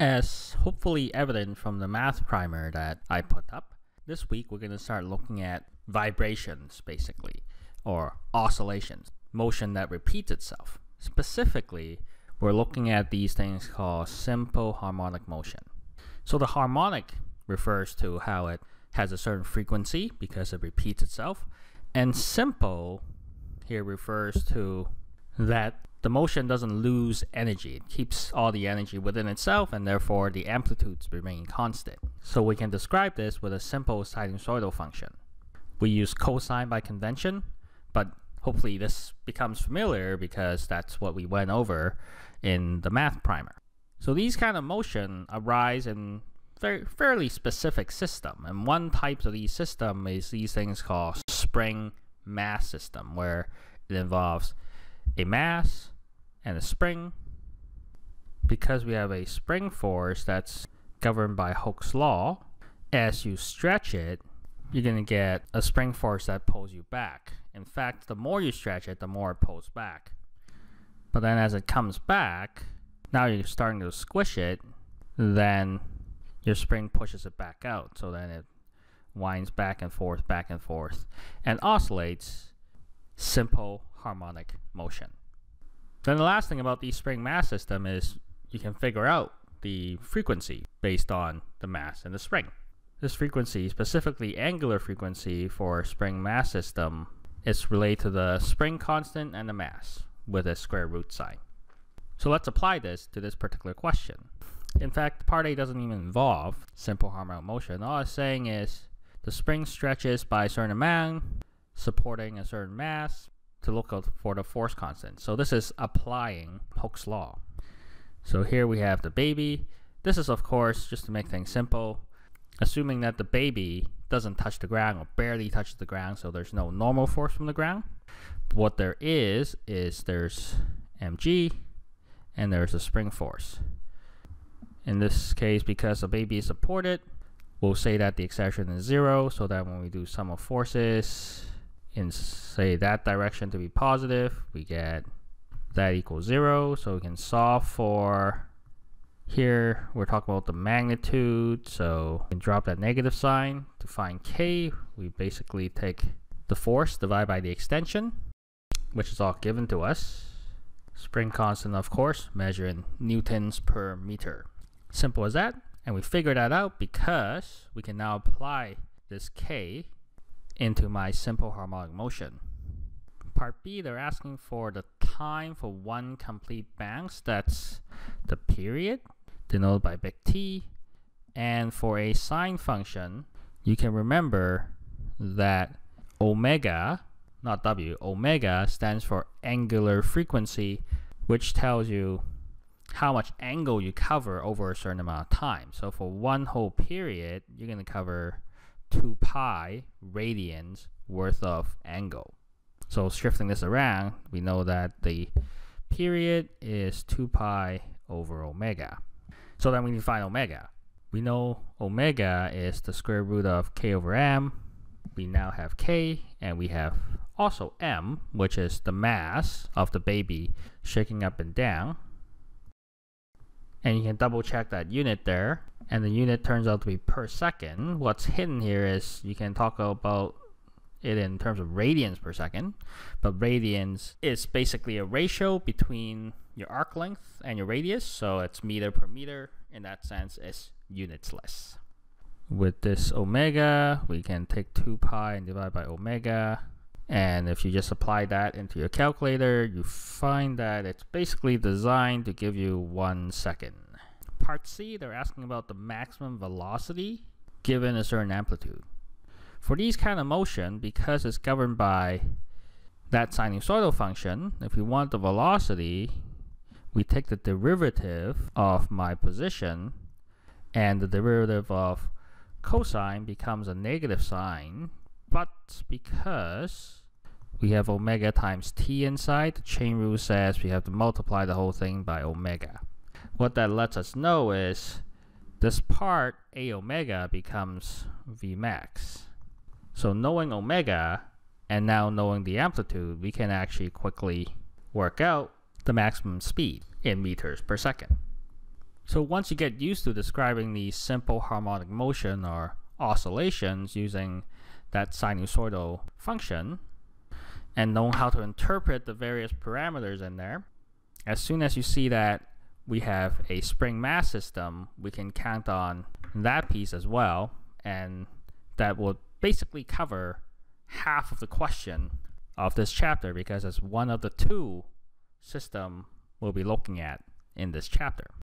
As hopefully evident from the math primer that I put up, this week we're going to start looking at vibrations basically, or oscillations, motion that repeats itself. Specifically, we're looking at these things called simple harmonic motion. So the harmonic refers to how it has a certain frequency because it repeats itself, and simple here refers to that the motion doesn't lose energy. It keeps all the energy within itself and therefore the amplitudes remain constant. So we can describe this with a simple sinusoidal function. We use cosine by convention, but hopefully this becomes familiar because that's what we went over in the math primer. So these kind of motion arise in very fairly specific system and one type of these system is these things called spring mass system where it involves a mass and a spring. Because we have a spring force that's governed by Hooke's law, as you stretch it, you're going to get a spring force that pulls you back. In fact, the more you stretch it, the more it pulls back. But then as it comes back, now you're starting to squish it, then your spring pushes it back out. So then it winds back and forth, back and forth, and oscillates simple harmonic motion. Then the last thing about the spring mass system is you can figure out the frequency based on the mass in the spring. This frequency, specifically angular frequency for spring mass system, is related to the spring constant and the mass with a square root sign. So let's apply this to this particular question. In fact, part A doesn't even involve simple harmonic motion. All it's saying is the spring stretches by a certain amount, supporting a certain mass, to look out for the force constant. So this is applying Hooke's law. So here we have the baby. This is of course, just to make things simple, assuming that the baby doesn't touch the ground or barely touches the ground, so there's no normal force from the ground. what there is, is there's mg and there's a spring force. In this case, because the baby is supported, we'll say that the acceleration is zero, so that when we do sum of forces, in say that direction to be positive, we get that equals zero. So we can solve for here, we're talking about the magnitude. So we drop that negative sign to find K. We basically take the force divided by the extension, which is all given to us. Spring constant, of course, measuring newtons per meter. Simple as that. And we figure that out because we can now apply this K into my simple harmonic motion. Part B, they're asking for the time for one complete bounce. That's the period, denoted by big T. And for a sine function, you can remember that omega, not W, omega stands for angular frequency, which tells you how much angle you cover over a certain amount of time. So for one whole period, you're going to cover 2 pi radians worth of angle. So shifting this around, we know that the period is 2 pi over omega. So then we need to find omega. We know omega is the square root of k over m. We now have k, and we have also m, which is the mass of the baby shaking up and down. And you can double check that unit there and the unit turns out to be per second. What's hidden here is you can talk about it in terms of radians per second, but radians is basically a ratio between your arc length and your radius, so it's meter per meter. In that sense, it's unitless. With this omega, we can take 2 pi and divide by omega. And if you just apply that into your calculator, you find that it's basically designed to give you one second part C, they're asking about the maximum velocity given a certain amplitude. For these kind of motion, because it's governed by that sinusoidal function, if we want the velocity, we take the derivative of my position, and the derivative of cosine becomes a negative sign, but because we have omega times t inside, the chain rule says we have to multiply the whole thing by omega. What that lets us know is this part, A omega, becomes V max. So knowing omega and now knowing the amplitude, we can actually quickly work out the maximum speed in meters per second. So once you get used to describing the simple harmonic motion or oscillations using that sinusoidal function and know how to interpret the various parameters in there, as soon as you see that we have a spring mass system, we can count on that piece as well, and that will basically cover half of the question of this chapter because it's one of the two system we'll be looking at in this chapter.